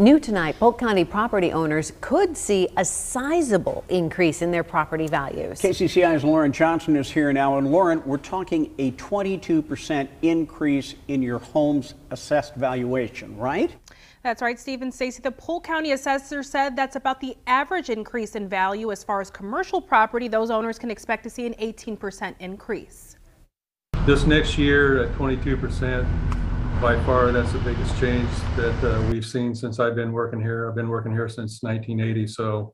New tonight, Polk County property owners could see a sizable increase in their property values. KCCI's Lauren Johnson is here now. And Lauren, we're talking a 22% increase in your home's assessed valuation, right? That's right, Stephen Stacy. The Polk County assessor said that's about the average increase in value as far as commercial property. Those owners can expect to see an 18% increase. This next year at 22%, by far that's the biggest change that uh, we've seen since I've been working here. I've been working here since 1980, so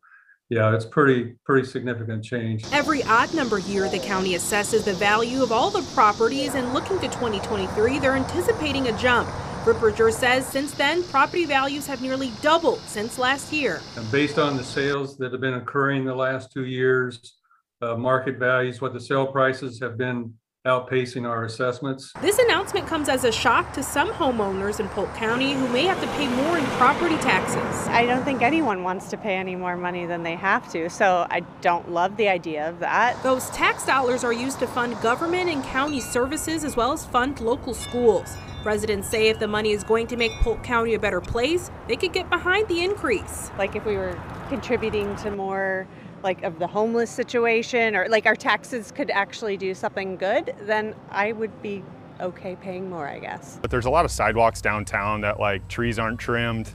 yeah, it's pretty pretty significant change. Every odd number year, the county assesses the value of all the properties, and looking to 2023, they're anticipating a jump. Ripperger says since then, property values have nearly doubled since last year. And based on the sales that have been occurring the last two years, uh, market values, what the sale prices have been outpacing our assessments. This announcement comes as a shock to some homeowners in Polk County who may have to pay more in property taxes. I don't think anyone wants to pay any more money than they have to, so I don't love the idea of that. Those tax dollars are used to fund government and county services as well as fund local schools. Residents say if the money is going to make Polk County a better place, they could get behind the increase. Like if we were contributing to more like of the homeless situation or like our taxes could actually do something good, then I would be okay paying more, I guess. But there's a lot of sidewalks downtown that like trees aren't trimmed.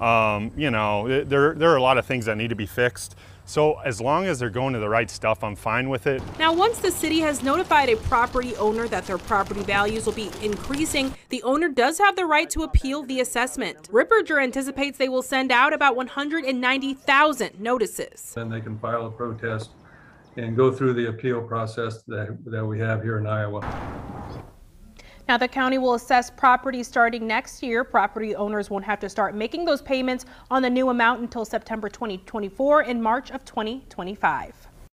Um, you know, there, there are a lot of things that need to be fixed. So as long as they're going to the right stuff, I'm fine with it. Now, once the city has notified a property owner that their property values will be increasing, the owner does have the right to appeal the assessment. Ripperger anticipates they will send out about 190,000 notices. Then they can file a protest and go through the appeal process that, that we have here in Iowa. Now, the county will assess property starting next year. Property owners won't have to start making those payments on the new amount until September 2024 and March of 2025.